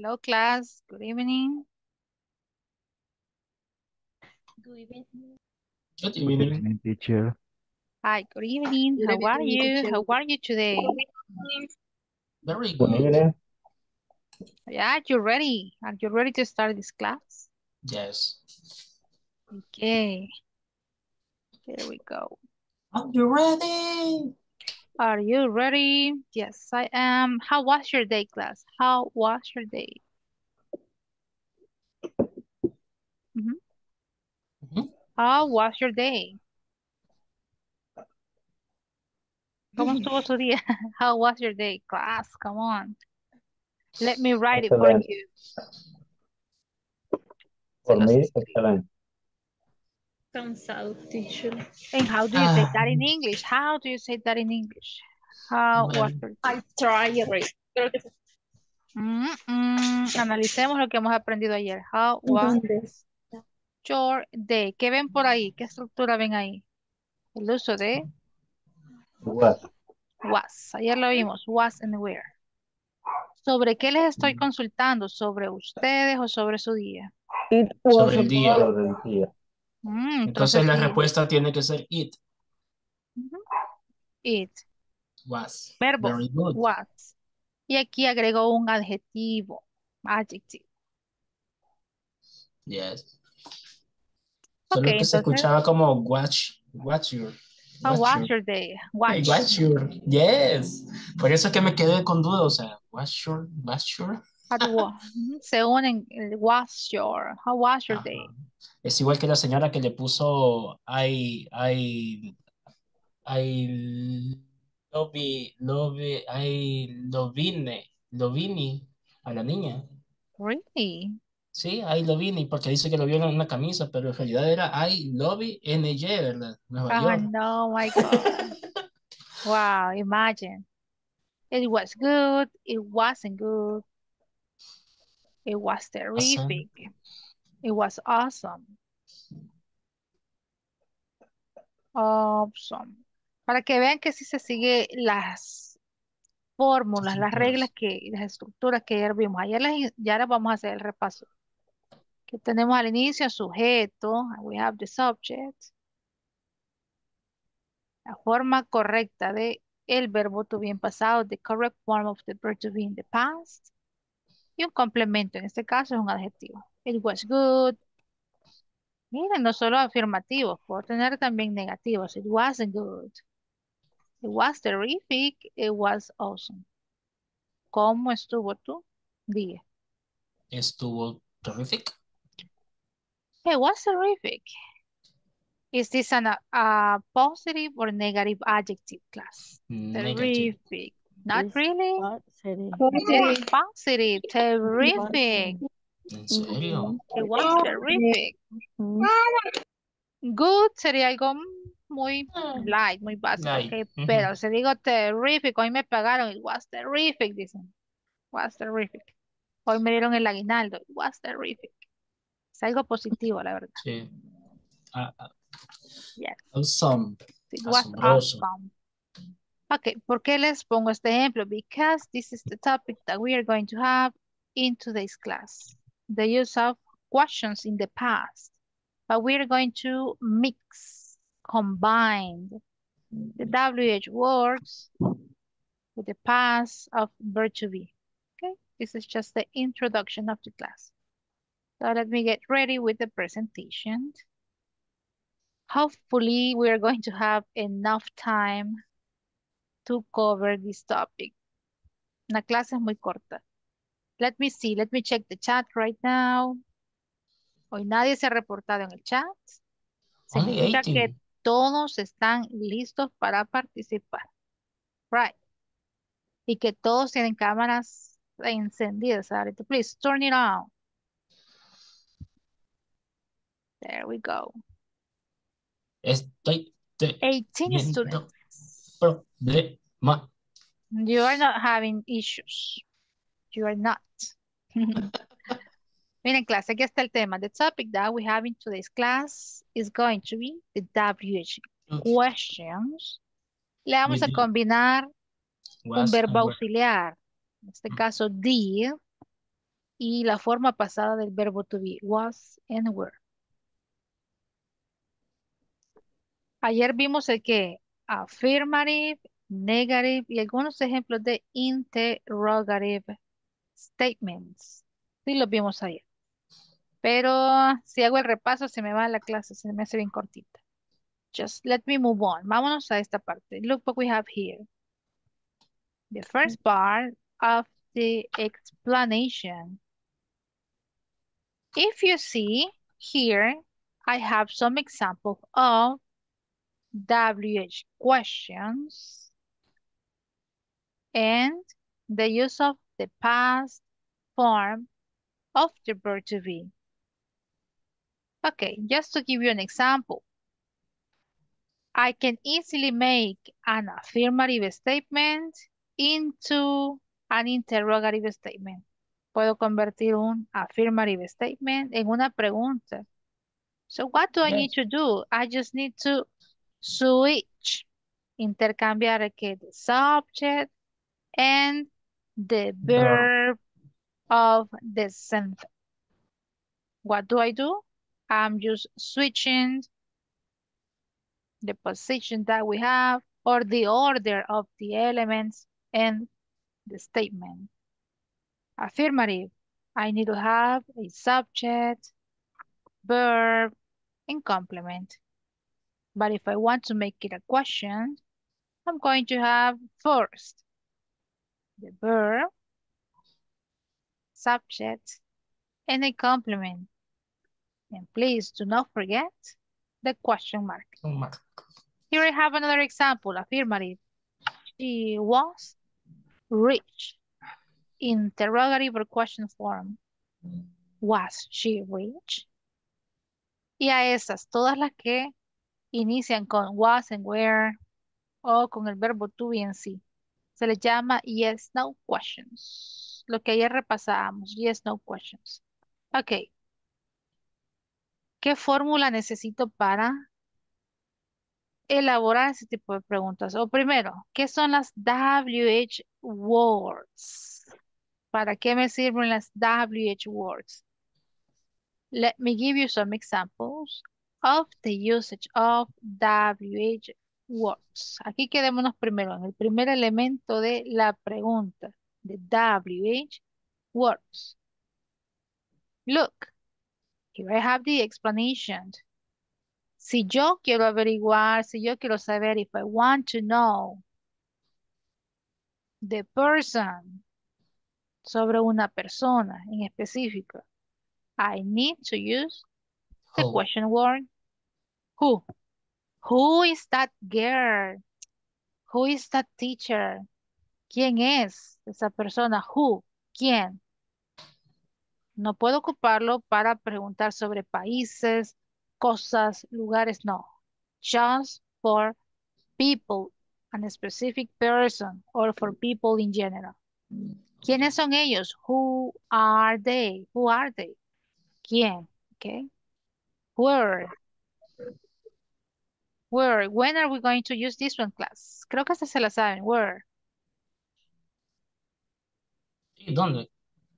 Hello, class. Good evening. Good evening. Good evening. evening, teacher. Hi, good evening. Good How are you? teacher. How are you today? Very Good good. Yeah, you ready? Are you ready to start this class? Yes. Okay. Here we go. Are you ready? Are you ready? Yes, I am. How was your day, class? How was your day? Mhm. Mhm. How was your day? ¿Cómo estuvo su día? How was your day, class? Come on. Let me write it for you. For Se los me, excellent. Cansado, teacher. And how do you say Ah. that in English? How do you say that in English? How was Well? I try it. Creo que Mm, mm, Analicemos lo que hemos aprendido ayer. How was your day? ¿Qué ven por ahí? ¿Qué estructura ven ahí? El uso de Was. was. Ayer lo vimos. Was and where. ¿Sobre qué les estoy consultando? ¿Sobre ustedes o sobre su día? It Sobre el día. Sobre el día. Mm, Entonces la respuesta tiene que ser it. It. Was. Verbo. Very good. Was. Y aquí agrego un adjetivo. Adjective. Yes. Solo que se escuchaba como watch, watch your. How watch your- your day? Hey, Watch. watch your. Yes. Por eso es que me quedé con duda, o sea, watch your, watch your. Ujú, Se unen. el Was your. How was your Ajá. day? Es igual que la señora que le puso I, I, I love, love, I lovine, lovini a la niña. Really? Sí, I lovini, porque dice que lo vio en una camisa, pero en realidad era I love NY, ¿verdad? Nueva Oh, York. no, my God. Wow, imagine. It was good. It wasn't good. It was terrific. It was awesome. Awesome. Para que vean que sí se sigue las fórmulas, las reglas que, las estructuras que ayer vimos. Ayer las, ya ahora vamos a hacer el repaso. Que tenemos al inicio sujeto, we have the subject. La forma correcta de el verbo to be en pasado, the correct form of the verb to be in the past. Y un complemento, en este caso es un adjetivo. It was good. Miren, no solo afirmativos, puedo tener también negativos. It wasn't good. It was terrific. It was awesome. ¿Cómo estuvo tu día? Estuvo terrific. It was terrific. Is this an, a positive or negative adjective class? Negative. Terrific. Not Yes. really. Positive. Positive. Terrific. ¿En serio? It was terrific. Good sería algo muy light, muy básico, Light, ok, ujú. Pero si digo terrific, hoy me pagaron, it was terrific, dicen. Was terrific. Hoy me dieron el aguinaldo, it was terrific. Es algo positivo, la verdad. Sí. Ah, Yes, awesome. it was Asombroso. awesome. Ok, ¿por qué les pongo este ejemplo? Because this is the topic that we are going to have in today's class. The use of questions in the past. But we are going to mix, combine the WH words with the past of verb to be. Okay, this is just the introduction of the class. So let me get ready with the presentation. Hopefully, we are going to have enough time to cover this topic. La clase es muy corta. Let me see, let me check the chat right now. Hoy nadie se ha reportado en el chat. Significa 18. que todos están listos para participar. Right. Y que todos tienen cámaras encendidas. Ahorita, please turn it on. There we go. Estoy 18 teniendo students. problema. You are not having issues. You are not. Miren, clase, aquí está el tema. The topic that we have in today's class is going to be the WH questions. Le vamos a combinar un verbo auxiliar. En este caso, did. y la forma pasada del verbo to be, was and were. Ayer vimos el que affirmative, negative y algunos ejemplos de interrogative statements. Sí los vimos ayer. Pero si hago el repaso se me va la clase, se me hace bien cortita. Just let me move on. Vámonos a esta parte. Look what we have here. The first part of the explanation. If you see here, I have some examples of WH questions and the use of the past form of the verb to be. Okay, just to give you an example. I can easily make an affirmative statement into an interrogative statement. Puedo convertir un affirmative statement en una pregunta. So what do I need to do? I just need to switch. Intercambiar que the subject and the verb of the sentence. What do I do? I'm just switching the position that we have or the order of the elements and the statement. Affirmative. I need to have a subject, verb, and complement. But if I want to make it a question, I'm going to have first the verb, subject, and a complement. And please do not forget the question mark. Here I have another example, affirmative. She was rich. Interrogative or question form. Was she rich? Y a esas, todas las que inician con was and where o con el verbo to be en sí. Se les llama yes, no questions. Lo que ayer repasábamos, yes, no questions. Ok. ¿Qué fórmula necesito para elaborar ese tipo de preguntas? O primero, ¿qué son las WH words? ¿Para qué me sirven las WH words? Let me give you some examples of the usage of WH words. Aquí quedémonos primero en el primer elemento de la pregunta, de WH words. Look, here I have the explanation. Si yo quiero averiguar, si yo quiero saber, if I want to know the person, sobre una persona en específico, I need to use the Who. question word who. Who is that girl? Who is that teacher? ¿Quién es esa persona? Who? ¿Quién? No puedo ocuparlo para preguntar sobre países, cosas, lugares, no. Just for people, a specific person, or for people in general. ¿Quiénes son ellos? Who are they? Who are they? ¿Quién? Okay. Where? Where? When are we going to use this one, class? Creo que hasta se la saben. Where? ¿Y dónde?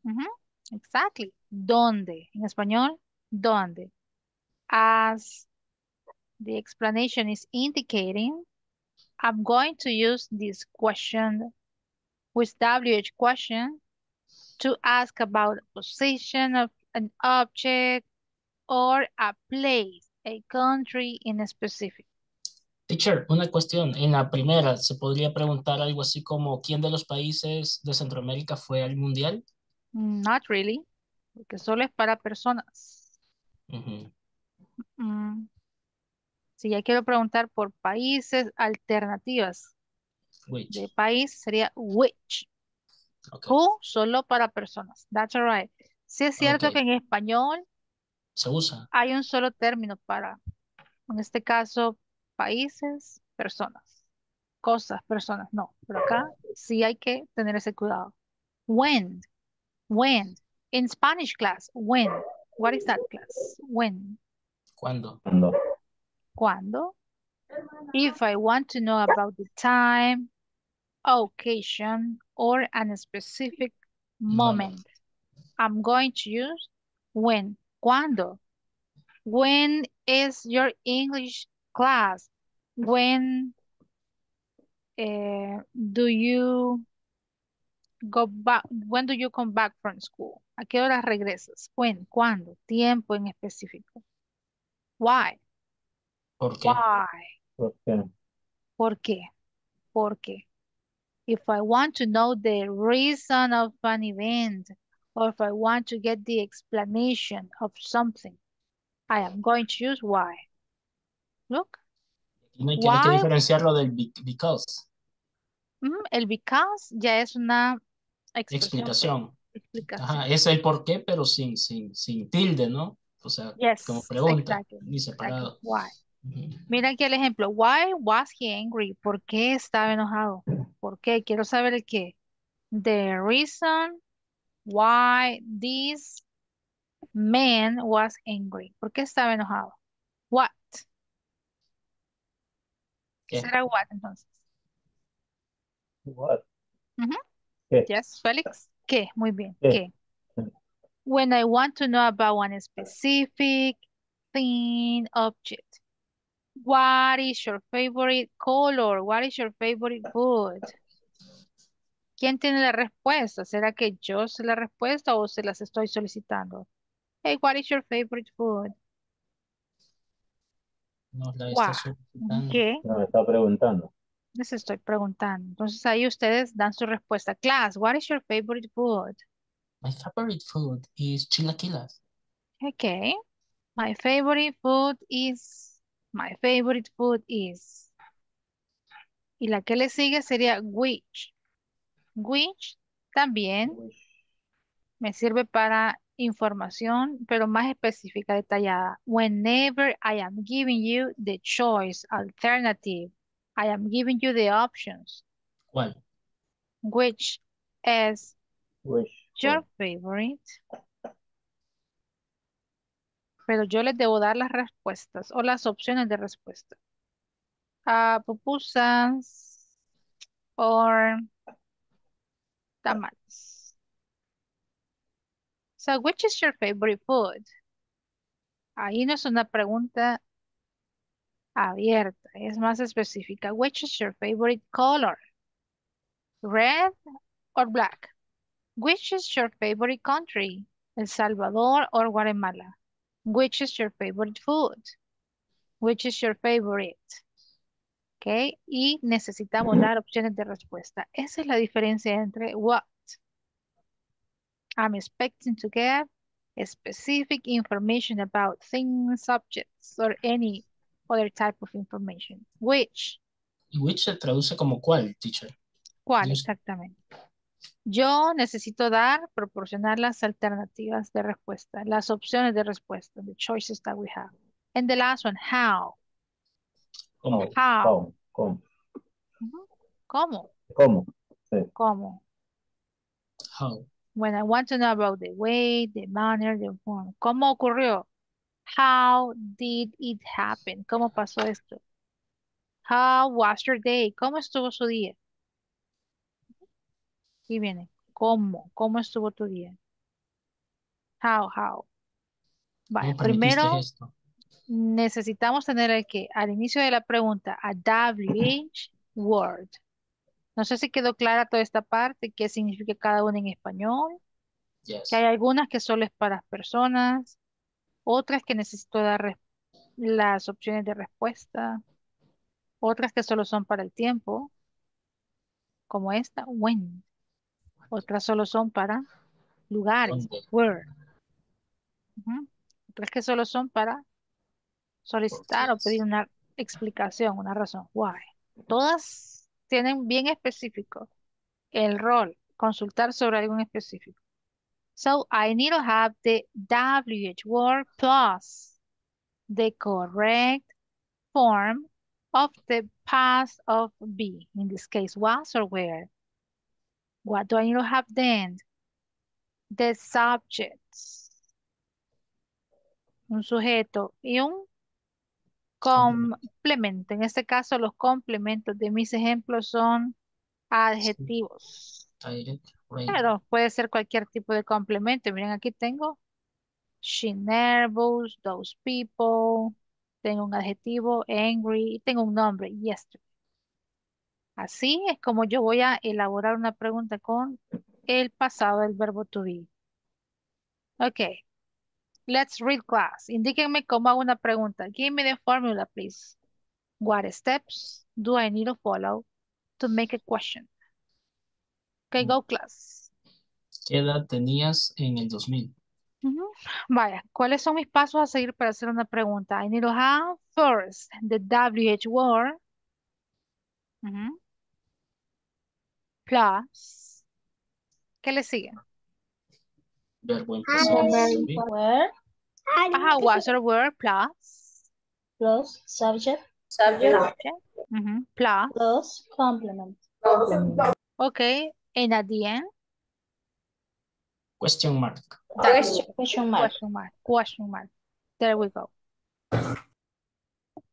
Ujú, Exactly. ¿Dónde? En español, ¿dónde? As the explanation is indicating, I'm going to use this question with WH question to ask about position of an object or a place, a country in a specific. Teacher, una cuestión. En la primera, ¿se podría preguntar algo así como quién de los países de Centroamérica fue al mundial? Not really, porque solo es para personas. Mm. Si ya quiero preguntar por países alternativas Which. de país, sería which. Ok. Who, solo para personas. That's right. Sí es cierto que en español Se usa. hay un solo término para, en este caso, países, personas. Cosas, personas, no. Pero acá sí hay que tener ese cuidado. When, when. In Spanish class, when. What is that class? When. ¿Cuándo? Cuando. ¿Cuándo? If I want to know about the time, occasion, or a specific moment. Moment. I'm going to use when. ¿Cuándo? When is your English class? When eh, do you go back? When do you come back from school? ¿A qué hora regresas? When, ¿cuándo? Tiempo en específico. Why? ¿Por qué? Why? ¿Por qué? ¿Por qué? ¿Por qué? If I want to know the reason of an event, or if I want to get the explanation of something, I am going to use why. Look, Y no hay que, diferenciarlo del be- because. ujú, el because ya es una Explicación. explicación. Ajá, es el por qué, pero sin, sin, sin tilde, ¿no? O sea, Yes, como pregunta, exactly, ni exactly. Why? Mira aquí el ejemplo. Why was he angry? ¿Por qué estaba enojado? ¿Por qué? Quiero saber el qué. The reason why this man was angry. ¿Por qué estaba enojado? What? ¿Qué? ¿Será what entonces? What? Ujú. ¿Qué? Yes, Félix. ¿Qué? Muy bien. ¿Qué? ¿Qué? When I want to know about one specific thing, object. What is your favorite color? What is your favorite food? ¿Quién tiene la respuesta? ¿Será que yo sé la respuesta o se las estoy solicitando? Hey, what is your favorite food? Nos la está solicitando. ¿Qué? No, me está preguntando. Les estoy preguntando. Entonces ahí ustedes dan su respuesta. Class, what is your favorite food? My favorite food is chilaquilas. Okay. My favorite food is, my favorite food is. Y la que le sigue sería which. Which también me sirve para información, pero más específica, detallada. Whenever I am giving you the choice, alternative, I am giving you the options. ¿Cuál? Which is your favorite? Pero yo les debo dar las respuestas o las opciones de respuesta. Ah, pupusas or tamales. So, which is your favorite food? Ahí no es una pregunta abierta, es más específica. Which is your favorite color? Red or black? Which is your favorite country? El Salvador or Guatemala? Which is your favorite food? Which is your favorite? ¿Ok? Y necesitamos dar opciones de respuesta. Esa es la diferencia entre what I'm expecting to get specific information about things, subjects, or any other type of information. Which, ¿Y which se traduce como cuál, teacher? ¿cuál exactamente? Yo necesito dar, proporcionar las alternativas de respuesta, las opciones de respuesta, the choices that we have. And the last one, how. How. ¿Cómo? ¿Cómo? Ujú. ¿Cómo? ¿Cómo? ¿Cómo? how. When I want to know about the way, the manner, the form. ¿Cómo ocurrió? How did it happen? ¿Cómo pasó esto? How was your day? ¿Cómo estuvo su día? Aquí viene. ¿Cómo? ¿Cómo estuvo tu día? How, how. Vaya, ¿Cómo permitiste primero esto? necesitamos tener el que al inicio de la pregunta a WH word. No sé si quedó clara toda esta parte, qué significa cada una en español. Yes. que hay algunas que solo es para personas, otras que necesito dar las opciones de respuesta, otras que solo son para el tiempo, como esta, when, otras solo son para lugares, where, otras que solo son para solicitar o pedir una explicación, una razón, why. Todas tienen bien específico el rol, consultar sobre algo en específico. So I need to have the WH word plus the correct form of the past of be. In this case, was or were. What do I need to have then? The subjects. Un sujeto y un complemento. En este caso, los complementos de mis ejemplos son adjetivos. Pero puede ser cualquier tipo de complemento. Miren, aquí tengo she nervous, those people. Tengo un adjetivo, angry. Y tengo un nombre, yesterday. Así es como yo voy a elaborar una pregunta con el pasado del verbo to be. Ok. Let's read class. Indíquenme cómo hago una pregunta. Give me the formula, please. What steps do I need to follow to make a question? Okay, go class. ¿Qué edad tenías en el 2000? Ujú. Vaya, ¿cuáles son mis pasos a seguir para hacer una pregunta? I need to have first the WH word. Plus. ¿Qué le sigue? Verbo en pasado. Verb Sí. where Ajá, was or were plus. plus subject Ujú, mm-hmm, Plus. plus complement. Mm-hmm. Okay, and at the end, Question mark. that's it. Question mark. Question mark. Question mark. There we go.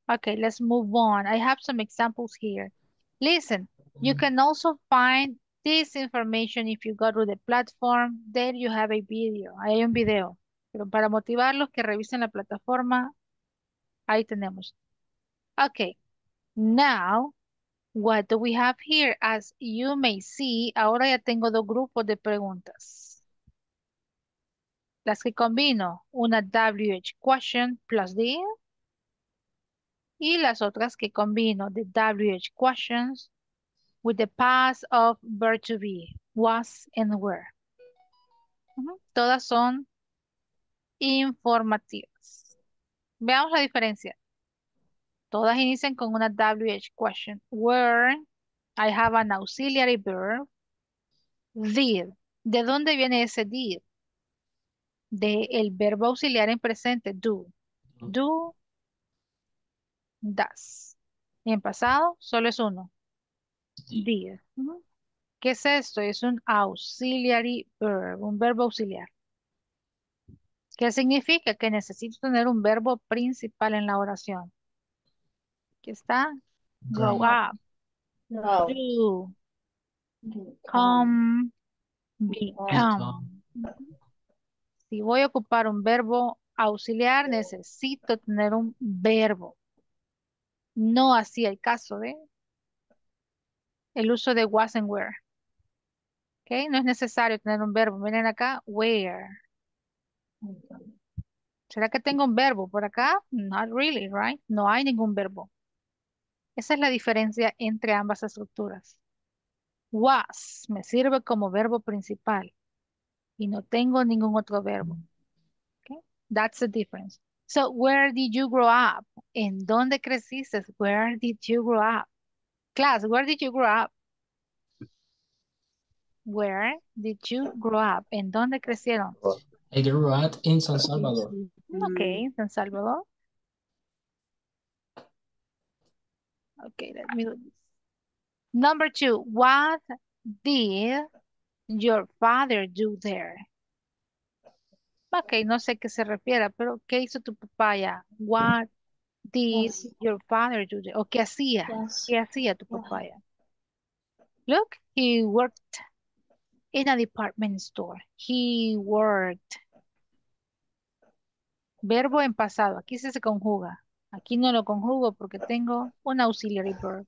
Okay, let's move on. I have some examples here. Listen, you mm-hmm. can also find this information if you go to the platform. There you have a video. Ahí hay un video. Pero para motivarlos que revisen la plataforma, ahí tenemos. Okay, now, what do we have here? As you may see, ahora ya tengo dos grupos de preguntas. Las que combino, una WH question plus the y las otras que combino the WH questions with the past of verb to be, was and were. Todas son informativas. Veamos la diferencia. Todas inician con una WH question. Were, I have an auxiliary verb. Did. ¿De dónde viene ese did? De el verbo auxiliar en presente, do. Do, does. Y en pasado, solo es uno. Did. ¿Qué es esto? Es un auxiliary verb, un verbo auxiliar. ¿Qué significa? Que necesito tener un verbo principal en la oración. Aquí está. Grow Grow up, No. do, Come. come, Become. Si voy a ocupar un verbo auxiliar, necesito tener un verbo. No así el caso de el uso de was and were. ¿Ok? No es necesario tener un verbo. Miren acá, where. ¿Será que tengo un verbo por acá? Not really, right? No hay ningún verbo. Esa es la diferencia entre ambas estructuras. Was me sirve como verbo principal y no tengo ningún otro verbo. Okay? That's the difference. So, where did you grow up? ¿En dónde creciste? Where did you grow up? Class, where did you grow up? Where did you grow up? ¿En dónde crecieron? I grew up in San Salvador. Okay, mm. San Salvador. Okay, let me do this. Number two, what did your father do there? Ok, no sé a qué se refiere, pero ¿qué hizo tu papá allá? What did Yes. your father do there? ¿O qué hacía? Yes. ¿Qué hacía tu papá allá? Look, he worked in a department store. He worked. Verbo en pasado. Aquí sí se conjuga. Aquí no lo conjugo porque tengo un auxiliary verb.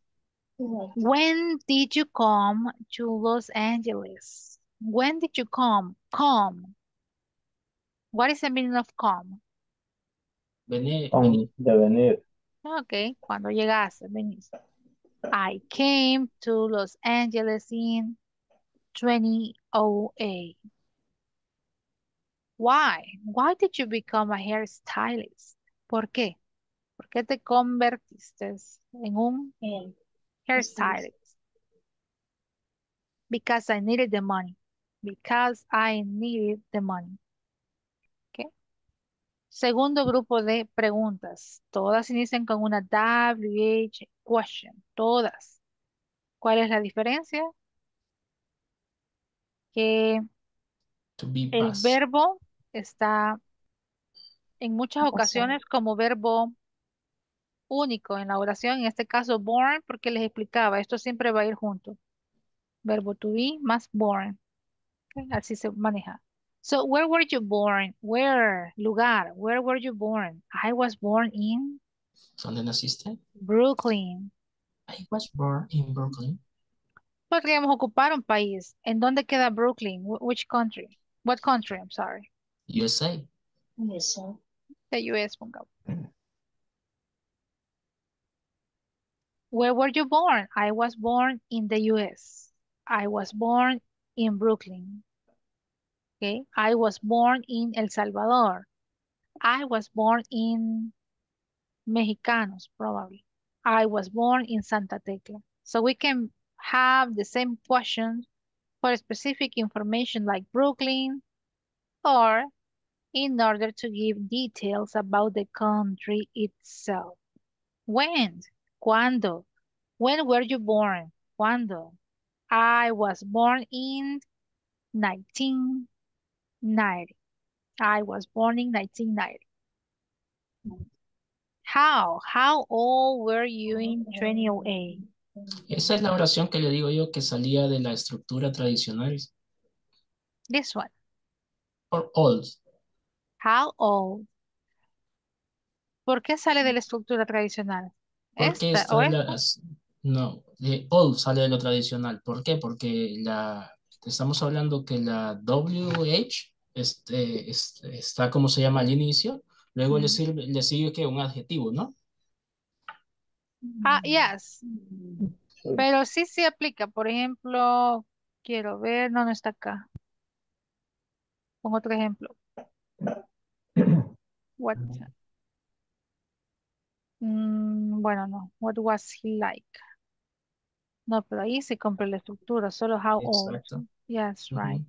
When did you come to Los Angeles? When did you come? Come. What is the meaning of come? Venir, venir. de venir. Ok, cuando llegaste, venís. I came to Los Angeles in 2008. Why? Why did you become a hairstylist? ¿Por qué? ¿Por qué te convertiste en un hairstylist? Because I needed the money. Because I needed the money. Ok. Segundo grupo de preguntas. Todas inician con una WH question. Todas. ¿Cuál es la diferencia? Que To be el past. verbo está en muchas ocasiones como verbo único en la oración. En este caso, born, porque les explicaba, esto siempre va a ir junto. Verbo to be más born. Okay, así se maneja. So, where were you born? Where? Lugar. Where were you born? I was born in ¿Dónde naciste? Brooklyn. I was born in Brooklyn. Podríamos ocupar un país. ¿En dónde queda Brooklyn? Wh- Which country? What country? I'm sorry. USA. Yes, sir. The US, pongamos. Where were you born? I was born in the US. I was born in Brooklyn. Okay. I was born in El Salvador. I was born in Mexicanos, probably. I was born in Santa Tecla. So we can have the same question for specific information like Brooklyn or in order to give details about the country itself. When? ¿Cuándo? When were you born? ¿Cuándo? I was born in 1990. I was born in 1990. How? How old were you in 2008? Esa es la oración que le digo yo que salía de la estructura tradicional. This one. Or old. How old? ¿Por qué sale de la estructura tradicional? Porque ¿Esta o la- esta? no, de old sale de lo tradicional. ¿Por qué? Porque la, estamos hablando que la WH este, es- está como se llama al inicio, luego le, sirve, le sigue que un adjetivo, ¿no? Ah, yes. Sí. Pero sí se aplica. Por ejemplo, quiero ver, no, no está acá. Pongo otro ejemplo. What? Mm, bueno, no. What was he like? No, pero ahí se cumple la estructura, solo how old. Exacto. Yes, right.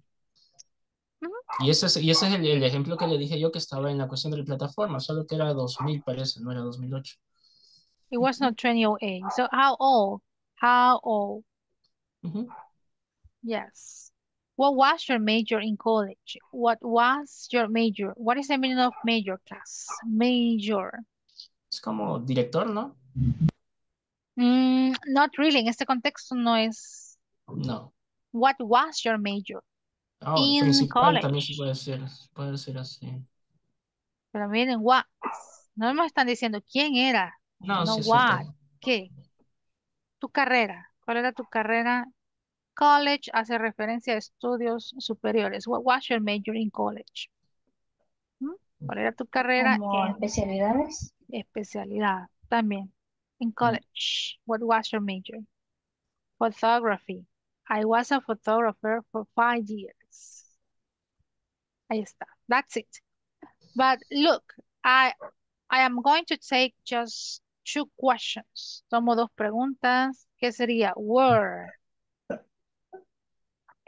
Y ese es, y ese es el, el ejemplo que le dije yo que estaba en la cuestión de la plataforma, solo que era 2000 parece, no era 2008. It was not 2008. So how old? How old? Ujú. Yes. What was your major in college? What was your major? What is the meaning of major class? Major. Es como director, ¿no? Mm, not really. En este contexto no es. No. What was your major? Ah, In principal también se college. puede ser, puede ser así. Pero miren, what. No me están diciendo quién era. No, No, sí what. ¿Qué? Tu carrera. ¿Cuál era tu carrera? College hace referencia a estudios superiores. What was your major in college? ¿Mm? ¿Cuál era tu carrera Como en especialidades. especialidad? También. In college. What was your major? Photography. I was a photographer for five years. Ahí está. That's it. But look, I I am going to take just two questions. Tomo dos preguntas. ¿Qué sería? Where?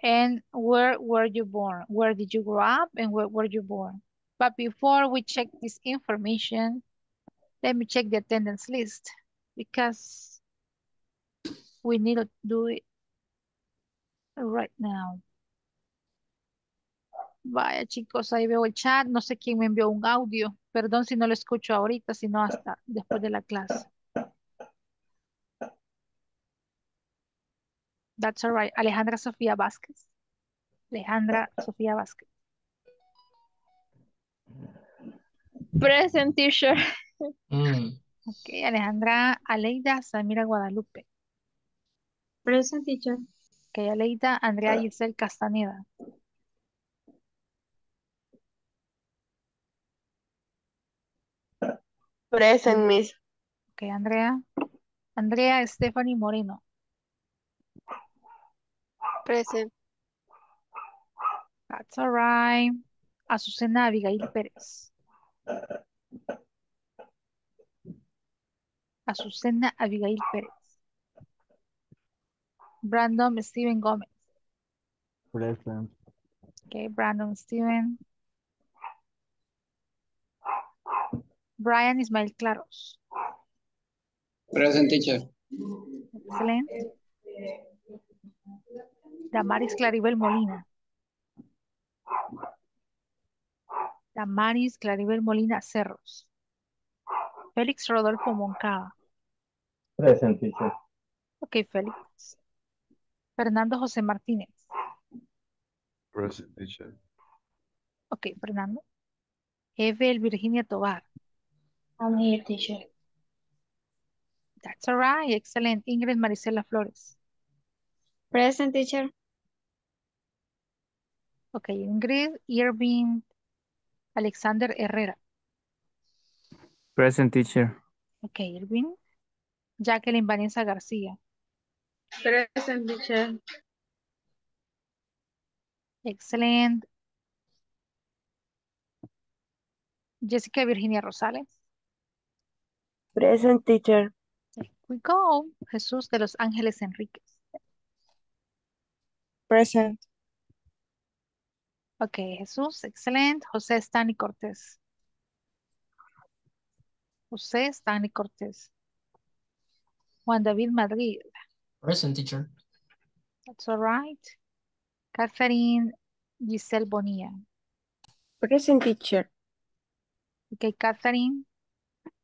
And where were you born? Where did you grow up and where were you born? But before we check this information, let me check the attendance list because we need to do it right now. Vaya chicos, ahí veo el chat. No sé quién me envió un audio. Perdón si no lo escucho ahorita, sino hasta después de la clase. That's all right. Alejandra Sofía Vázquez. Alejandra Sofía Vázquez. Present teacher. Mm, Ok, Alejandra Aleida Samira Guadalupe. Present teacher. Ok, Aleida Andrea Giselle Castaneda. Present miss. Ok, Andrea. Andrea Stephanie Moreno. Present. That's all right. Azucena Abigail Pérez. Azucena Abigail Pérez. Brandon Steven Gómez. Present. Okay, Brandon Steven. Brian Ismael Claros. Present teacher. Excelente. Damaris Claribel Molina. Damaris Claribel Molina Cerros. Félix Rodolfo Moncada. Present teacher. Ok, Félix. Fernando José Martínez. Present teacher. Ok, Fernando. Evel Virginia Tobar. I'm here, teacher. That's all right. Excellent. Ingrid Marisela Flores. Present teacher. Ok, Ingrid Irving Alexander Herrera. Present teacher. Ok, Irving. Jacqueline Vanessa García. Present teacher. Excellent. Jessica Virginia Rosales. Present teacher. There we go. Jesús de los Ángeles Enríquez. Present. Ok, Jesús, excelente. José Stani Cortés. José Stani Cortés. Juan David Madrid. Present teacher. That's all right. Catherine Giselle Bonilla. Present teacher. Ok, Catherine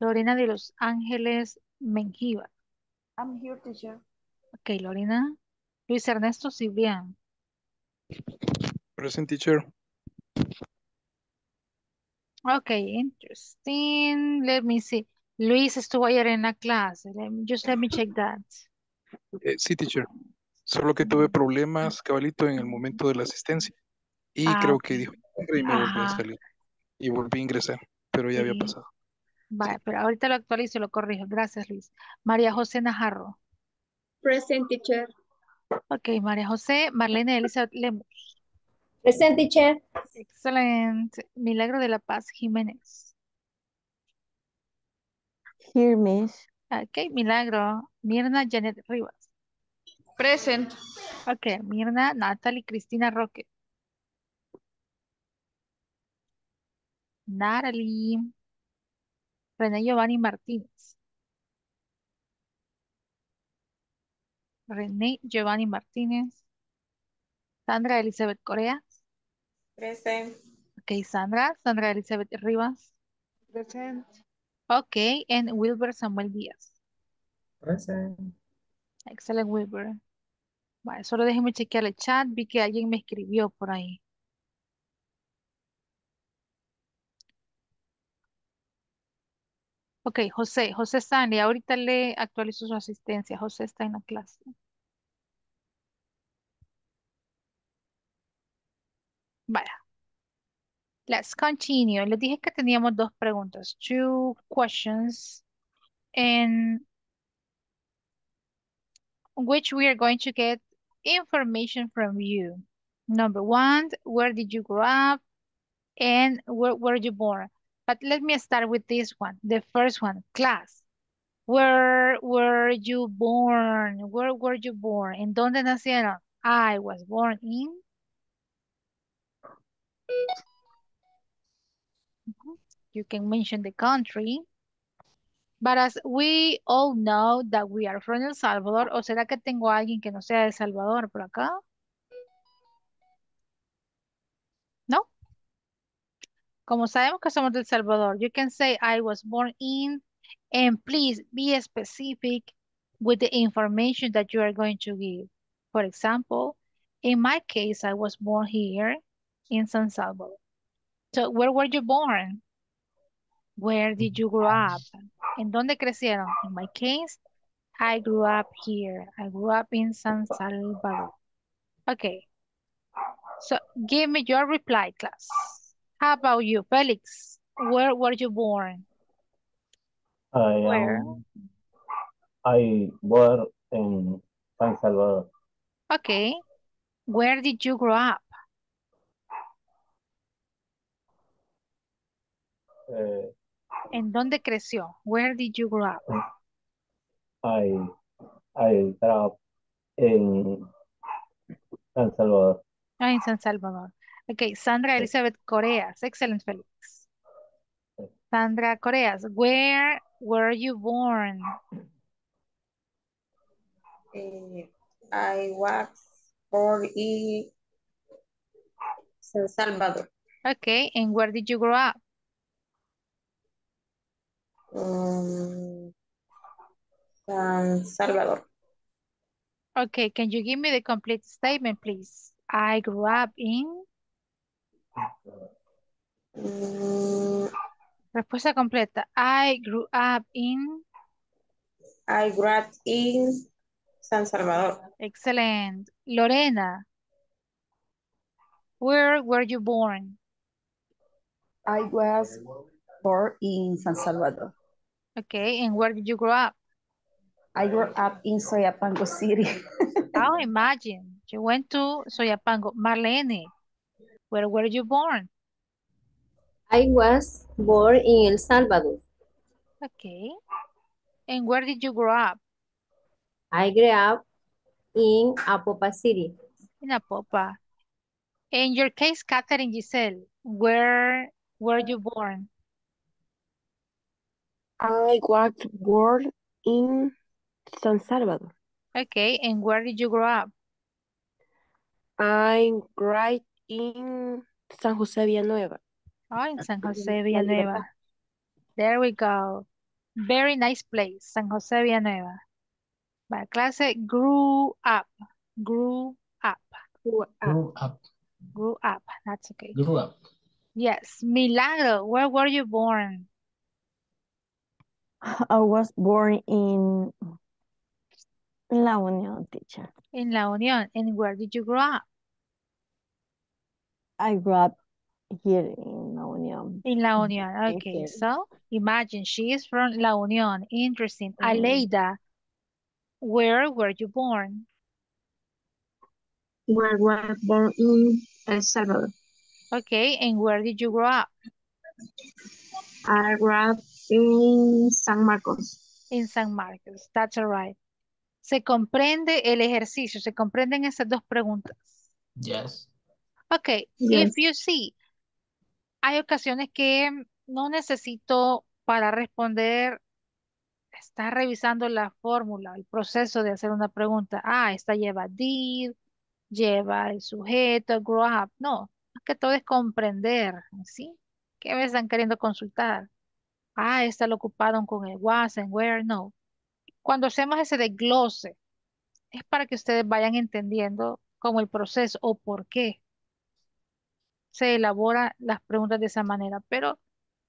Lorena de los Ángeles Mengíbar. I'm here, teacher. Ok, Lorena. Luis Ernesto Cibrián. Present teacher. Ok, interesting. Let me see. Luis estuvo ayer en la clase. Let me- just let me check that. Eh, sí, teacher. Solo que tuve problemas, cabalito, en el momento de la asistencia. Y Ah, creo que dijo mi nombre y me volví a salir. Y volví a ingresar, pero ya había pasado. Vale, pero ahorita lo actualizo y lo corrijo. Gracias, Luis. María José Najarro. Present teacher. Ok, María José, Marlene Elizabeth Lemus. Present, teacher. Excelente. Milagro de la Paz Jiménez. Here, miss. Ok, Milagro. Mirna Janet Rivas. Present. Ok, Mirna Natalie Cristina Roque. Natalie. René Giovanni Martínez. René Giovanni Martínez. Sandra Elizabeth Corea. Present. Ok, Sandra. Sandra Elizabeth Rivas. Present. Ok, and Wilber Samuel Díaz. Present. Excelente, Wilber. Vale, solo déjeme chequear el chat. Vi que alguien me escribió por ahí. Ok, José. José Stanley. Ahorita le actualizo su asistencia. José está en la clase. Vaya. Let's continue. Les dije que teníamos dos preguntas. Two questions. And which we are going to get information from you. Number one, where did you grow up? And where were you born? But let me start with this one. The first one, class. Where were you born? Where were you born? ¿En dónde nacieron? I was born in. Mhm. You can mention the country. But as we all know that we are from El Salvador, ¿o será que tengo a alguien que no sea de El Salvador por acá? Como sabemos que somos de El Salvador, you can say I was born in, and please be specific with the information that you are going to give. For example, in my case, I was born here in San Salvador. So, where were you born? Where did you grow up? ¿En dónde crecieron? In my case, I grew up here. I grew up in San Salvador. Okay. So, give me your reply, class. How about you, Felix? Where were you born? I Where? am. I born in San Salvador. Okay. Where did you grow up? Eh, ¿En dónde creció? Where did you grow up? I I grew up in San Salvador. Ah, en San Salvador. Okay, Sandra Elizabeth Coreas. Excellent, Felix. Sandra Coreas, where were you born? I was born in San Salvador. Okay, and where did you grow up? Um, San Salvador. Okay, can you give me the complete statement, please? I grew up in. Mm, Respuesta completa. I grew up in. I grew up in San Salvador. Excellent. Lorena. Where were you born? I was born in San Salvador. Okay, and where did you grow up? I grew up in Soyapango City. Oh, imagine. You went to Soyapango. Marlene, where were you born? I was born in El Salvador. Okay. And where did you grow up? I grew up in Apopa City. In Apopa. In your case, Catherine Giselle, where were you born? I was born in San Salvador. Okay, and where did you grow up? I grew up in San José Villanueva. Ah, oh, in San Jose Villanueva. There we go. Very nice place, San Jose Villanueva. My clase grew up. Grew up. Grew up. Grew up. Grew up. That's okay. Grew up. Yes. Milagro, where were you born? I was born in La Unión, teacher. In La Unión. And where did you grow up? I grew up here in La Unión. In La Unión. Thank Okay, so imagine she is from La Unión. Interesting. Mm. Aleida, where were you born? Where was born in El Salvador. Okay, and where did you grow up? I grew up in San Marcos. In San Marcos. That's all right. Se comprende el ejercicio, se comprenden esas dos preguntas. Yes. Okay, Yes. if you see, hay ocasiones que no necesito para responder estar revisando la fórmula, el proceso de hacer una pregunta. Ah, esta lleva did, lleva el sujeto, grow up. No, más que todo es comprender, ¿sí? ¿Qué me están queriendo consultar? Ah, esta lo ocuparon con el was and where, no. Cuando hacemos ese desglose, es para que ustedes vayan entendiendo como el proceso o por qué se elabora las preguntas de esa manera. Pero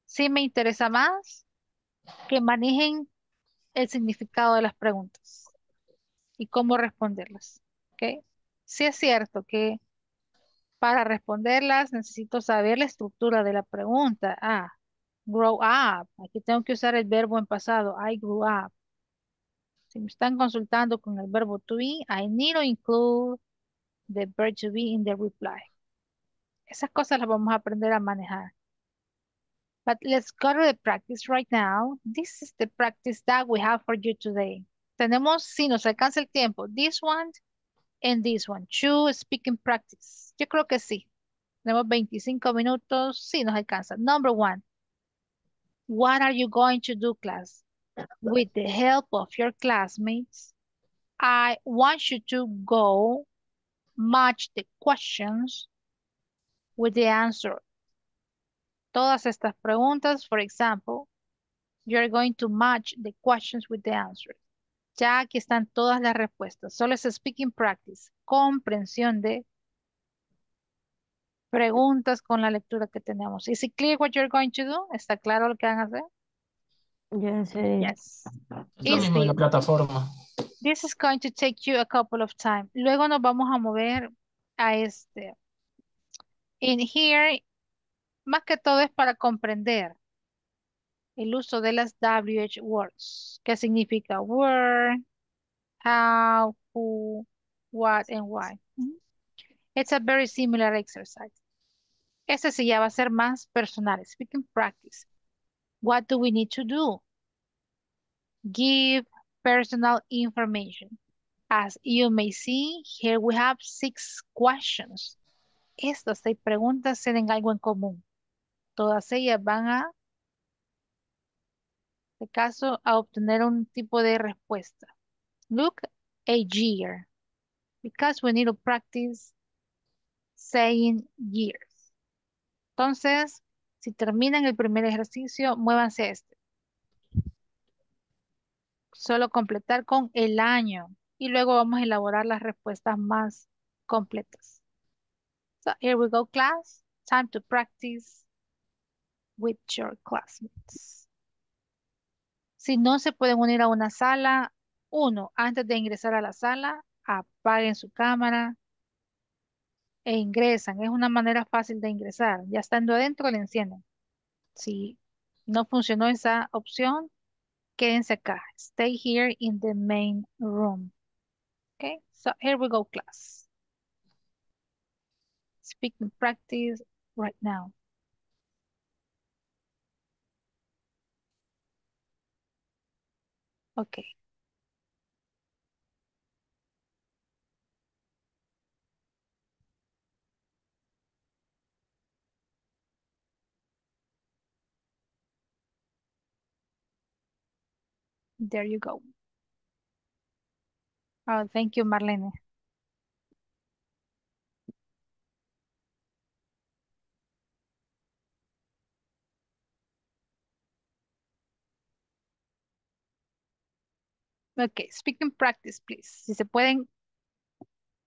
sí me interesa más que manejen el significado de las preguntas y cómo responderlas. ¿ok? Sí es cierto que para responderlas necesito saber la estructura de la pregunta. Ah, grow up. Aquí tengo que usar el verbo en pasado. I grew up. Si me están consultando con el verbo to be, I need to include the verb to be in the reply. Esas cosas las vamos a aprender a manejar. But let's go to the practice right now. This is the practice that we have for you today. Tenemos, si nos alcanza el tiempo, this one and this one. Two speaking practice. Yo creo que sí. Tenemos 25 minutos. Sí, nos alcanza. Number one. What are you going to do, class? With the help of your classmates, I want you to go match the questions with the answer. Todas estas preguntas, for example, you're going to match the questions with the answers. Ya aquí están todas las respuestas. Solo es speaking practice, comprensión de preguntas con la lectura que tenemos. Is it clear what you're going to do? ¿Está claro lo que van a hacer? Yes. Yes. Es lo mismo de la plataforma. This is going to take you a couple of time. Luego nos vamos a mover a este. In here, más que todo es para comprender el uso de las WH words. ¿Qué significa where, how, who, what, and why? It's a very similar exercise. Este sí ya va a ser más personal. Speaking practice. What do we need to do? Give personal information. As you may see, here we have six questions. Estas seis preguntas tienen algo en común. Todas ellas van a, en este caso, a obtener un tipo de respuesta. Look a year. Because we need to practice saying years. Entonces, si terminan el primer ejercicio, muévanse a este. Solo completar con el año y luego vamos a elaborar las respuestas más completas. So here we go, class. Time to practice with your classmates. Si no se pueden unir a una sala, uno, antes de ingresar a la sala, apaguen su cámara e ingresan. Es una manera fácil de ingresar. Ya estando adentro, le encienden. Si no funcionó esa opción, quédense acá. Stay here in the main room. Okay, so here we go, class. Speaking practice right now. Okay. There you go. Oh, thank you, Marlene. Okay, speaking practice, please. Si se pueden,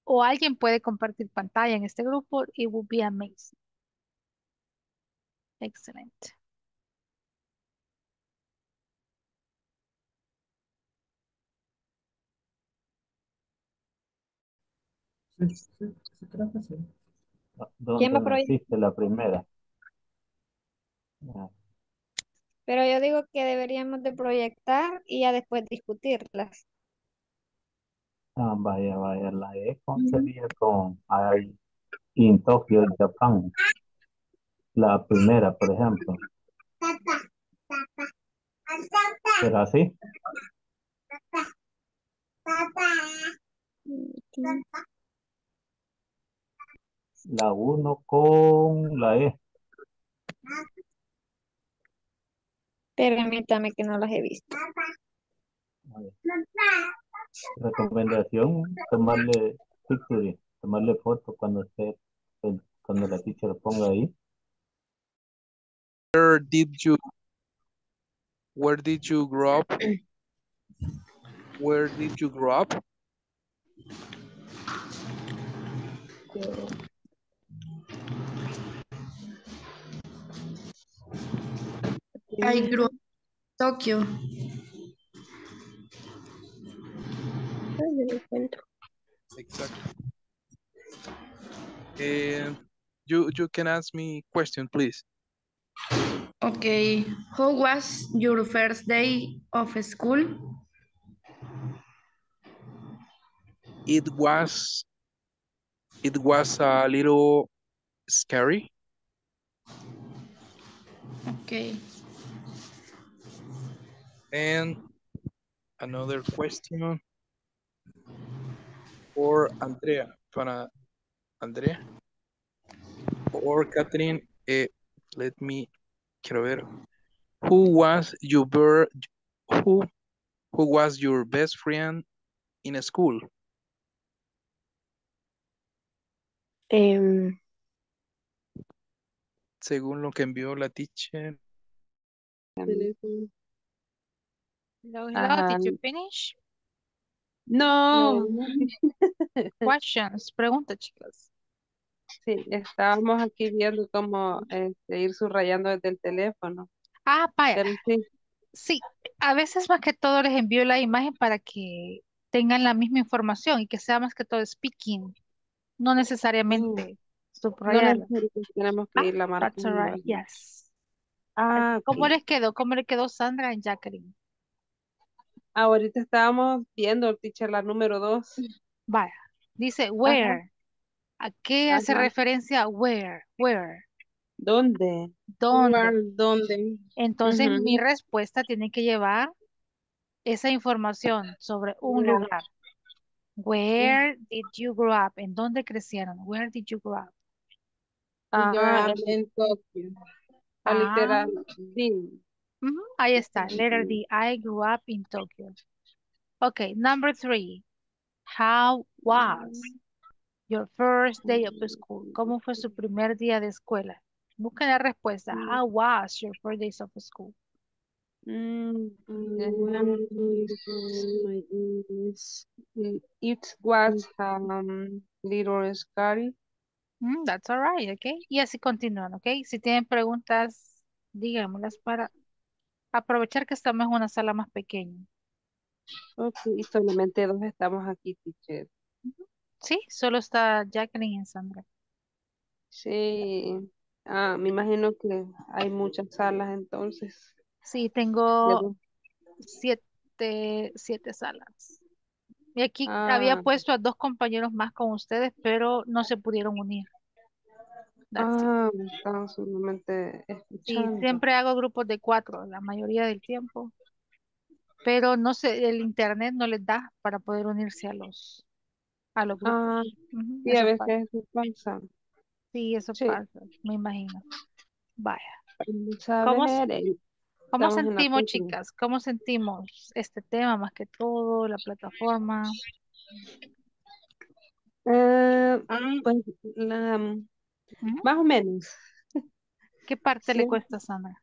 o alguien puede compartir pantalla en este grupo, it would be amazing. Excellent. Sí, sí, sí, creo que sí. ¿Dónde ¿Quién va la primera? Ah, Pero yo digo que deberíamos de proyectar y ya después discutirlas. ah, vaya, vaya, la E con sería con I in Tokyo, Japan. La primera, por ejemplo. ¿Será así? La uno con la E. Permítame que no las he visto. Recomendación, tomarle picture, tomarle foto cuando esté, el- cuando la teacher lo ponga ahí. Where did you where did you grow up? Where did you grow up? I grew up in Tokyo. Ay, yo no encuentro. Exactly. And eh, you you can ask me question, please. Okay. How was your first day of school? It was it was a little scary. Okay. And another question for Andrea. Para Andrea. Or Catherine, eh, let me, quiero ver. Who was your who who was your best friend in school? Em, Según lo que envió la teacher. Hello, hello, Ajá. did you finish? No, Questions, pregunta, chicas. sí, estábamos aquí viendo cómo este, ir subrayando desde el teléfono. Ah, vaya. Pero sí, Sí, a veces más que todo les envío la imagen para que tengan la misma información y que sea más que todo speaking, no necesariamente no subrayarlo. necesariamente tenemos que marcando. right, yes. Ah, ¿Cómo ok. les quedó? ¿Cómo le quedó Sandra y Jacqueline? Ahorita estábamos viendo, teacher, la número dos. Vaya, dice Ajá, where. ¿A qué hace referencia? Where, where, ¿Dónde? dónde. Where, ¿Dónde? Entonces mi respuesta tiene que llevar esa información sobre un lugar. Where did you grow up? ¿En dónde crecieron? Where did you grow up? Ah, literal Ahí está. Letter D. I grew up in Tokyo. Okay, number three. How was your first day of school? ¿Cómo fue su primer día de escuela? Busquen la respuesta. How was your first days of school? Mm, my English. It was um little scary. Mm, that's all right, ok. Y así continúan, ok. Si tienen preguntas, díganmelas para aprovechar que estamos en una sala más pequeña. Ok, y solamente dos estamos aquí, teacher. Sí, solo está Jacqueline y Sandra. Sí. Ah, me imagino que hay muchas salas entonces. Sí, tengo siete, siete salas. Y aquí había Ah, puesto a dos compañeros más con ustedes, pero no se pudieron unir. Ah, están solamente Sí, escuchando. siempre hago grupos de cuatro la mayoría del tiempo, pero no sé, el internet no les da para poder unirse a los, a los grupos. Ah, sí, a eso pasa. veces eso pasa. Sí, eso Sí, pasa, me imagino. Vaya. ¿Cómo, sentimos, chicas? ¿Cómo sentimos este tema más que todo, la plataforma? Eh, pues, la, Más o menos. ¿Qué parte le cuesta, Sandra?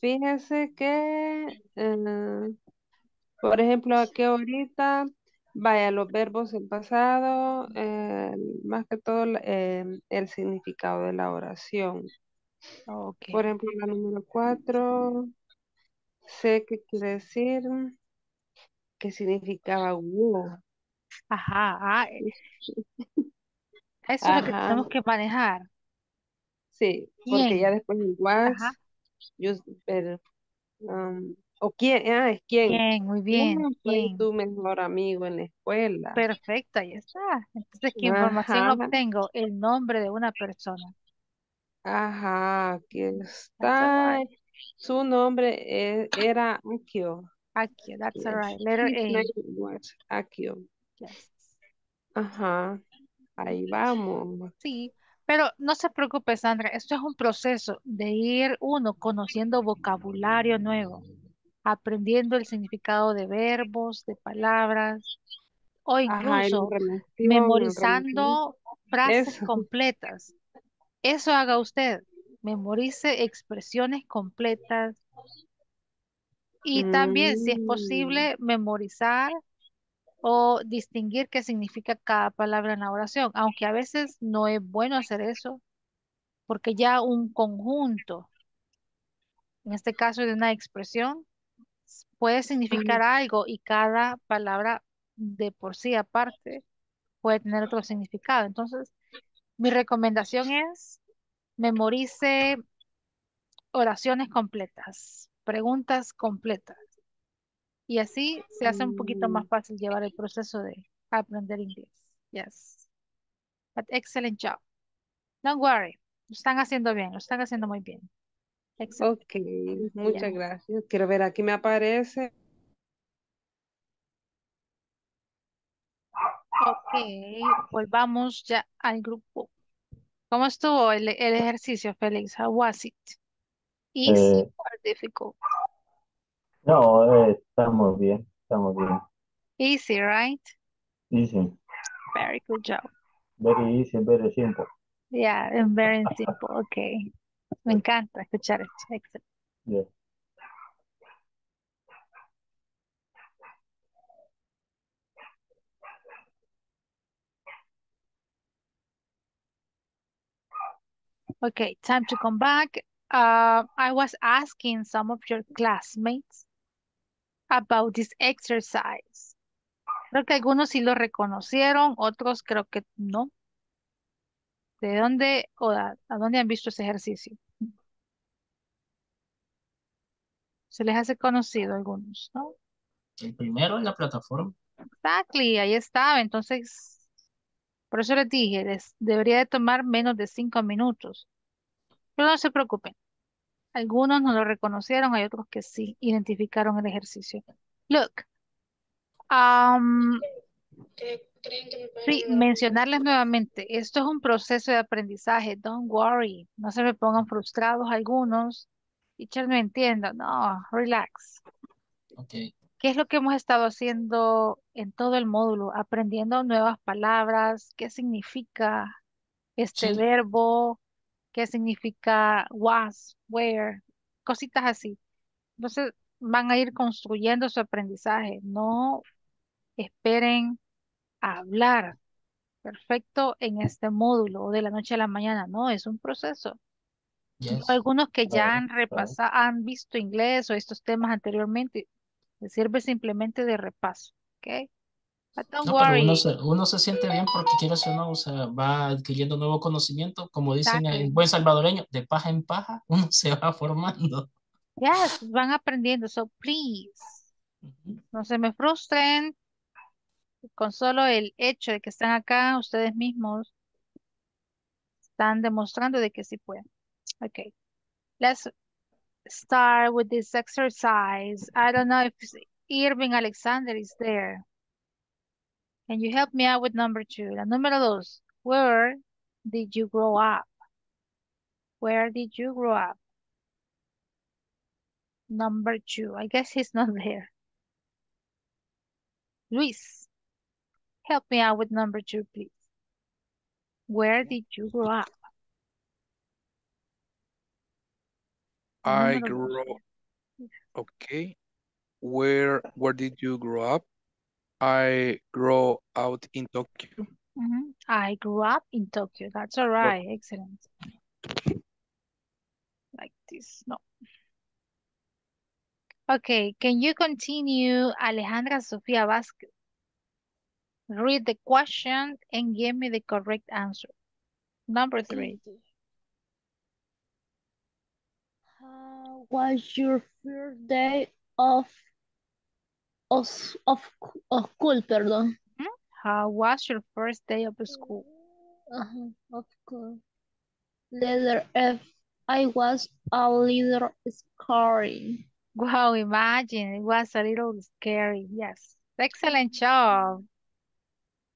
fíjese que, eh, por ejemplo, aquí ahorita, vaya, los verbos en pasado, eh, más que todo eh, el significado de la oración. Por ejemplo, la número cuatro, sé que quiere decir que significaba wow. Ajá, ah, eh, eso es lo que Ajá, tenemos que manejar. sí, porque ya ¿Quién? después en Ajá. was, yo, pero, um, o quién, ah, es quién. ¿Quién? Muy ¿Quién bien. fue ¿Quién? tu mejor amigo en la escuela? Perfecto, ahí está. Entonces, ¿qué información Ajá, obtengo? El nombre de una persona. ajá, aquí That's all está. right. Su nombre e- era Akio. Aquí, that's all Yes, right. Letter his A. name was Akio. Yes. Ajá, ahí vamos. Sí, pero no se preocupe, Sandra. Esto es un proceso de ir uno conociendo vocabulario nuevo, aprendiendo el significado de verbos, de palabras, o incluso memorizando frases Eso. completas. Eso haga usted. Memorice expresiones completas y también, si es Mm, posible, memorizar o distinguir qué significa cada palabra en la oración, aunque a veces no es bueno hacer eso, porque ya un conjunto, en este caso de una expresión, puede significar algo y cada palabra de por sí aparte puede tener otro significado. Entonces, mi recomendación es memorice oraciones completas, preguntas completas, y así se hace un poquito más mm, fácil llevar el proceso de aprender inglés. Yes. But excellent job. Don't worry. Lo están haciendo bien, lo están haciendo muy bien. Excellent. ok, Yeah. muchas gracias. Quiero ver, aquí me aparece. Ok, volvamos ya al grupo. ¿Cómo estuvo el, el ejercicio, Félix? How was it? Easy Eh, or difficult? No, eh, estamos bien, estamos bien. Easy, right? Easy, Very good job. very easy, very simple. Yeah, and very simple. Okay. Me encanta escuchar esto. Excellent. Yeah. Okay, time to come back. Uh, I was asking some of your classmates about this exercise. Creo que algunos sí lo reconocieron, otros creo que no. ¿De dónde o a, a dónde han visto ese ejercicio? Se les hace conocido a algunos, ¿no? El primero en la plataforma. Exactly, ahí estaba. Entonces, por eso les dije, les debería de tomar menos de cinco minutos. Pero no se preocupen. Algunos no lo reconocieron, hay otros que sí identificaron el ejercicio. Look, um, sí, mencionarles nuevamente, esto es un proceso de aprendizaje. Don't worry, no se me pongan frustrados algunos. Teacher, no entiendo. No, relax. ¿Qué es lo que hemos estado haciendo en todo el módulo? Aprendiendo nuevas palabras, qué significa este Sí, verbo, qué significa was, where, cositas así. Entonces van a ir construyendo su aprendizaje. No esperen a hablar, perfecto en este módulo o de la noche a la mañana. No, es un proceso. Yes. Algunos que ya han repasado, han visto inglés o estos temas anteriormente, les sirve simplemente de repaso. ¿Ok? Don't No, pero uno se, uno se siente bien porque quiere o no, o sea, va adquiriendo nuevo conocimiento, como dicen en buen salvadoreño, de paja en paja, uno se va formando. Yes, van aprendiendo. So please, no se me frustren con solo el hecho de que están acá, ustedes mismos están demostrando de que sí pueden. Okay, let's start with this exercise. I don't know if Irving Alexander is there. Can you help me out with number two? La número dos. Where did you grow up? Where did you grow up? Number two. I guess he's not there. Luis, help me out with number two, please. Where did you grow up? I grew okay. Where where did you grow up? I grow out in Tokyo. Mhm. I grew up in Tokyo. That's all right. Excellent. Like this. No. Okay. Can you continue, Alejandra Sofia Vasquez? Read the question and give me the correct answer. Number three. How was your first day of of of, of school, perdón? How was your first day of school? Ajá, of school. Letter F. I was a little scary. Wow, imagine it was a little scary. Yes. Excellent job.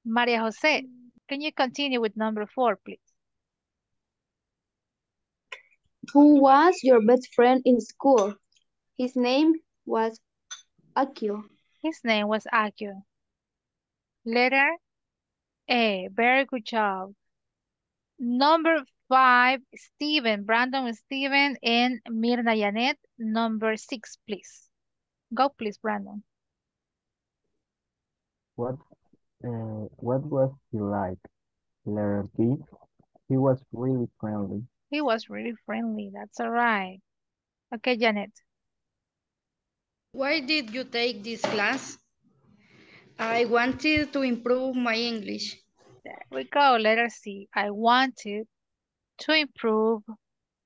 Maria Jose, can you continue with number four, please? Who was your best friend in school? His name was Akio. His name was Akio. Letter A. Very good job. Number five, Steven, Brandon Steven, and Mirna Janet. Number six, please. Go, please, Brandon. What uh, what was he like? Letter B. He was really friendly. He was really friendly. That's all right. Okay, Janet. Why did you take this class? I wanted to improve my English. There we go. Letter C. I wanted to improve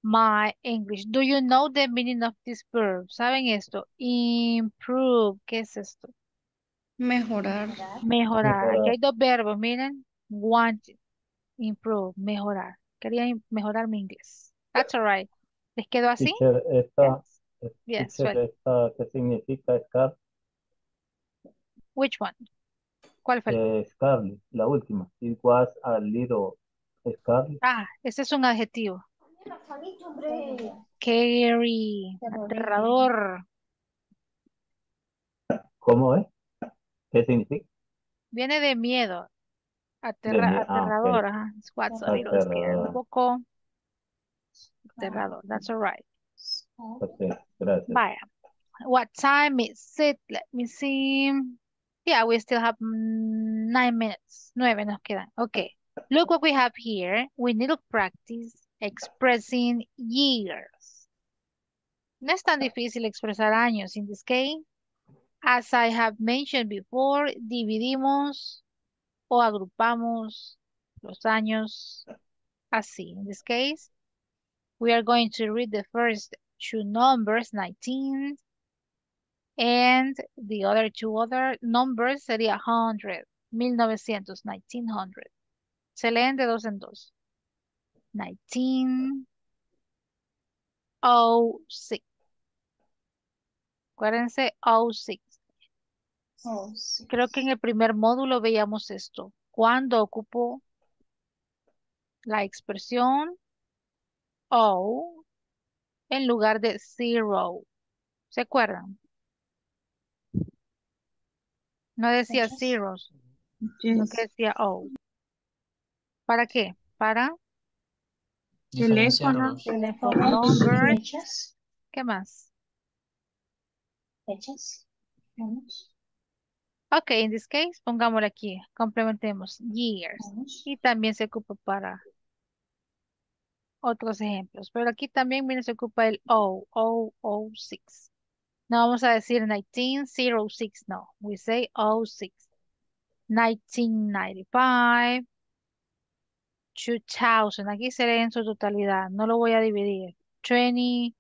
my English. Do you know the meaning of this verb? ¿Saben esto? Improve. ¿Qué es esto? Mejorar. Mejorar. Aquí hay dos verbos, miren. Wanted, improve, mejorar. Quería mejorar mi inglés. That's all right. ¿Les quedó así? Teacher, esta, Yes, well, esta, ¿qué significa Scar? which one? ¿Cuál fue? Eh, Scarlet, la última. It was a little Scarlet. Ah, ese es un adjetivo. Scary, aterrador. ¿Cómo es? ¿Qué significa? Viene de miedo. Aterra- miedo, ah, ok. aterrador, ajá. It's what's a little scary. Un Aterrador. poco aterrador. That's all right. Ok, gracias. What time is it? Let me see. Yeah, we still have nine minutes. Nueve nos quedan. Okay. Look what we have here. We need to practice expressing years. No es tan difícil expresar años. In this case, as I have mentioned before, dividimos o agrupamos los años así. In this case, we are going to read the first two numbers, 19, and the other two other numbers sería 100, 1900, 1900. Se leen de dos en dos. 1906. Acuérdense, 06. Creo que en el primer módulo veíamos esto. Cuando ocupo la expresión O en lugar de zero. ¿Se acuerdan? No decía zeros, sino que decía O. ¿Para qué? Para teléfono, numbers. ¿Qué más? Fechas. Ok, in this case, pongámosle aquí, complementemos years. Y también se ocupa para otros ejemplos. Pero aquí también viene, se ocupa el O, O, O, 6. No vamos a decir 1906, no. We say 06. 1995. 2000. Aquí será en su totalidad. No lo voy a dividir. 20,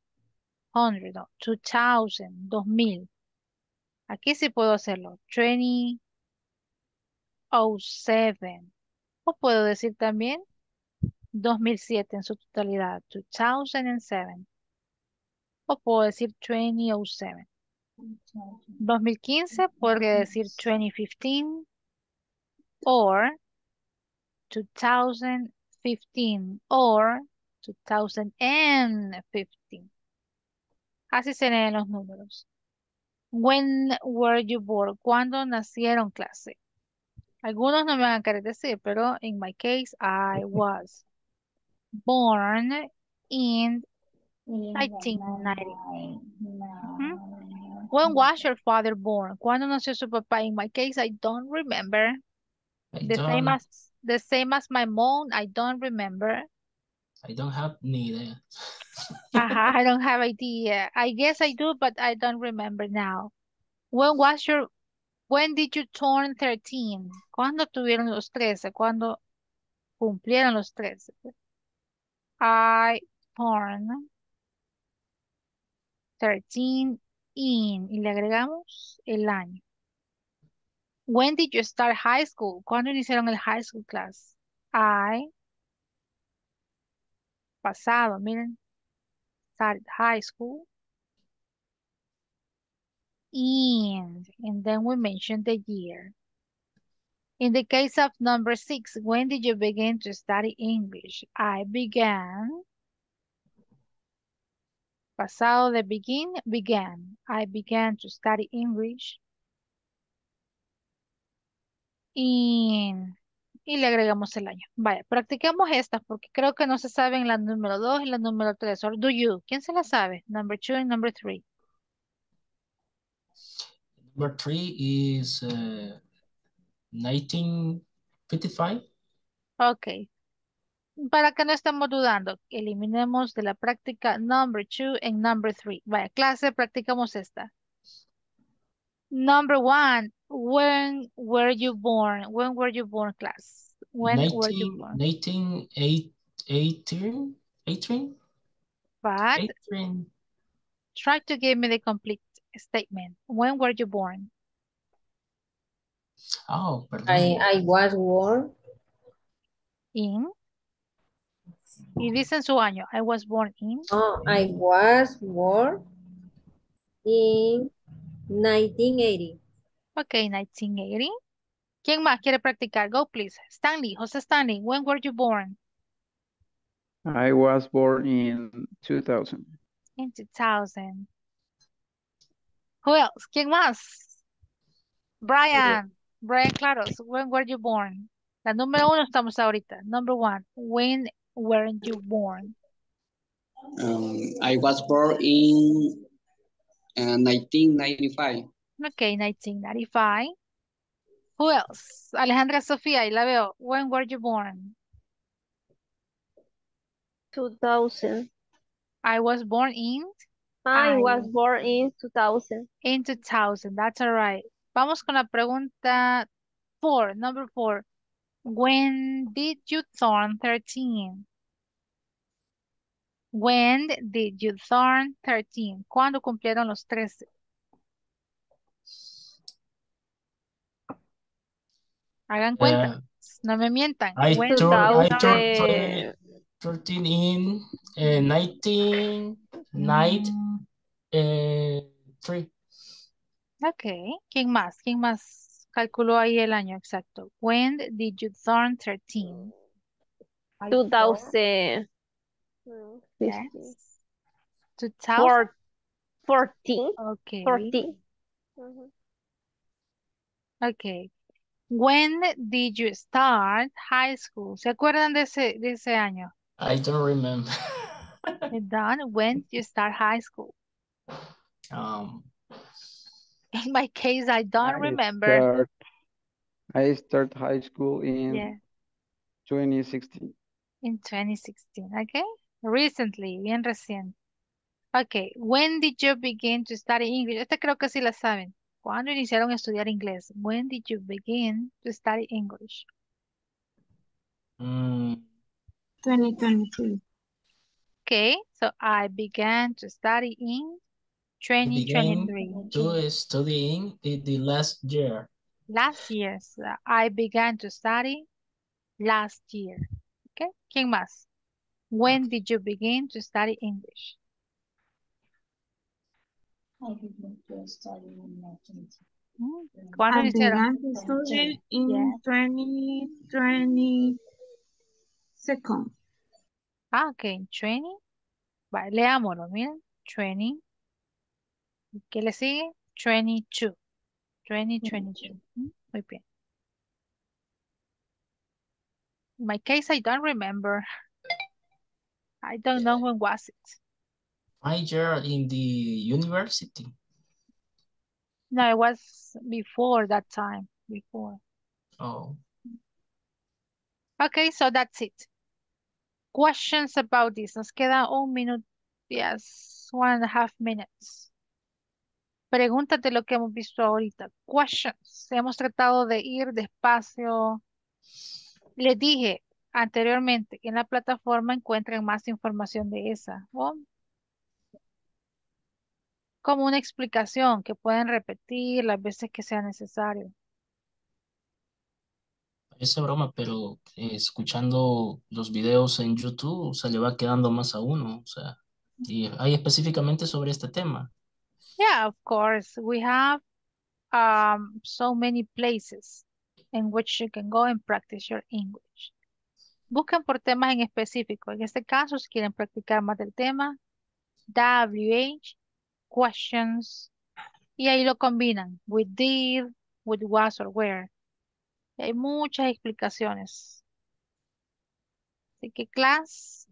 100, no. 2000, 2000. Aquí sí puedo hacerlo. 2007. O puedo decir también 2007 en su totalidad. 2007. O puedo decir 2007. 2015 podría decir 2015 or 2015 or 2015. Así se leen los números. When were you born? ¿Cuándo nacieron clase? Algunos no me van a querer decir, pero in my case, I was born in 1990. Ujú. Mm-hmm. When was your father born? ¿Cuándo nació su papá? In my case, I don't remember. I The same don't, as the same as my mom, I don't remember. I don't have ni idea. Ajá, I don't have idea. I guess I do, but I don't remember now. When was your when did you turn 13? ¿Cuándo tuvieron los 13? ¿Cuándo cumplieron los 13? I turned 13 in y le agregamos el año. When did you start high school? ¿Cuándo iniciaron el high school class? I pasado, miren. Started high school in and then we mentioned the year. In the case of number six, when did you begin to study English? I began. Pasado de begin, began. I began to study English in. Y le agregamos el año. Vaya, practiquemos estas porque creo que no se saben la número 2 y la número 3. Or do you? ¿Quién se la sabe? Number 2 and number 3. Number three is uh, 1955. Ok. Para que no estemos dudando, eliminemos de la práctica number 2 and number 3. Vaya, clase, practicamos esta. Number 1, when were you born? When were you born, class? When were you born? 1918, 18, But 18, try to give me the complete statement. When were you born? Oh, perdón. I, I was born In. Y dicen su año. I was born in. oh, I was born in 1980. Ok, 1980. ¿Quién más quiere practicar? Go, please. Stanley, José Stanley, when were you born? I was born in 2000. In 2000. Who else? ¿Quién más? Brian. Brian Claros, when were you born? La número uno estamos ahorita. Number one, when weren't you born? Um, I was born in uh, 1995. Ok, 1995. Who else? Alejandra Sofía, ahí la veo. When were you born? 2000. I was born in, I was born in 2000. in 2000. That's all right. Vamos con la pregunta four, number four. When did you turn 13? When did you turn 13? ¿Cuándo cumplieron los 13? Hagan cuenta, Uh, no me mientan. I When turned, I turned 2000. 13 in uh, 1993. Ok, ¿quién más? ¿Quién más calculó ahí el año exacto? When did you turn 13? I 2000. thought- Yes. Yes. 2000? Four, 14. Okay. 14. Mhm. Okay. When did you start high school? ¿Se acuerdan de ese, de ese año? I don't remember. Done. When did you start high school? um, In my case, I don't I remember. start, I start high school in Yeah, 2016. in 2016, okay? Recently, bien reciente. Okay, when did you begin to study English? Esta creo que sí la saben. ¿Cuándo iniciaron a estudiar inglés? When did you begin to study English? Mm, 2023. Okay, so I began to study in I began 2023. to studying the, the last year. Last year, so I began to study last year. Okay, ¿quién más? When did you begin to study English? Mm, ¿Cuándo I iniciaron? began to study in Yeah. 2020 second. Ah, ok, en 20. Vale, leámoslo, miren. 20. ¿Y ¿Qué le sigue? 22. 2022. Mm, Muy bien. In my case, I don't remember. I don't know when was it. My year in the university. No, it was before that time. Before. Oh, Okay, so that's it. Questions about this. Nos queda un minuto. Yes, one and a half minutes. Pregúntate lo que hemos visto ahorita. Questions. Hemos tratado de ir despacio. Les dije anteriormente en la plataforma encuentran más información de esa. ¿o? Como una explicación que pueden repetir las veces que sea necesario. parece broma, pero eh, escuchando los videos en YouTube se le va quedando más a uno. O sea, y hay específicamente sobre este tema. Yeah, of course. We have um, so many places in which you can go and practice your English. Busquen por temas en específico. En este caso, si quieren practicar más del tema, WH, questions, y ahí lo combinan. With did, with was or where. Y hay muchas explicaciones. Así que class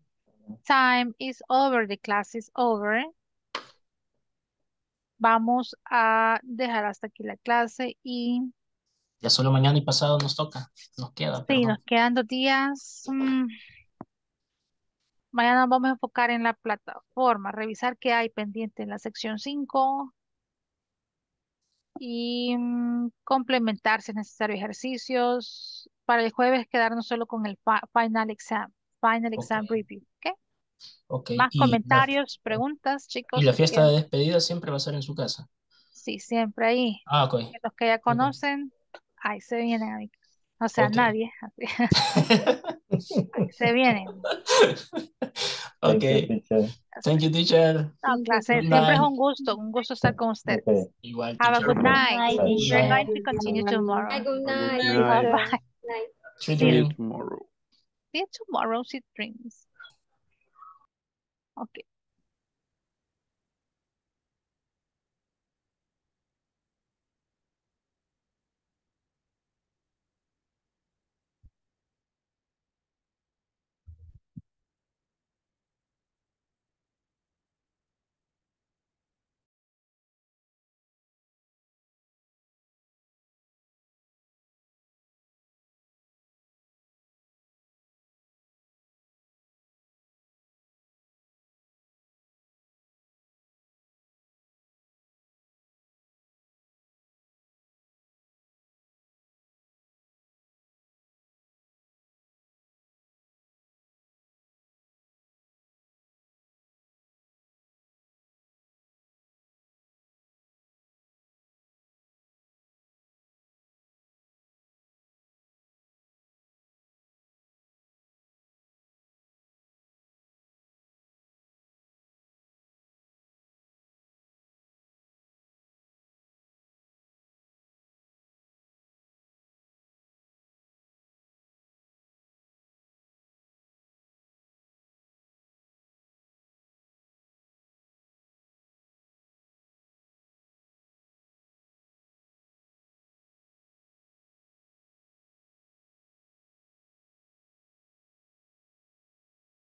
time is over. The class is over. Vamos a dejar hasta aquí la clase y Ya solo mañana y pasado nos toca, nos queda, sí, perdón. nos quedan dos días. mm, Mañana nos vamos a enfocar en la plataforma, revisar qué hay pendiente en la sección 5 y mm, complementar si es necesario ejercicios. Para el jueves quedarnos solo con el final exam, final exam review. ¿ok? Ok, Más y la, comentarios, preguntas, chicos. y la fiesta de despedida siempre va a ser en su casa. Sí, siempre ahí. Ah, ok. Los que ya conocen, ahí se vienen. O sea, nadie. Ahí se vienen. Ok. Thank you, teacher. No, clase, Good siempre es night. un gusto, un gusto estar con ustedes. Okay. Igual, Have a teacher. good night. Night, Bye. We're going to continue tomorrow. Good night. Good night. Bye. Sweet See you tomorrow. See you tomorrow, sweet dreams. Okay.